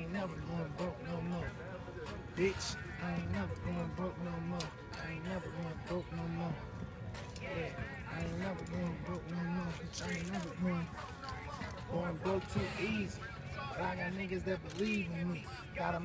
ain't never going broke no more. Bitch, I ain't never going broke no more. I ain't never going broke no more. Yeah, I ain't never going broke no more. Bitch, I ain't never going, going broke too easy. But I got niggas that believe in me. Got 'em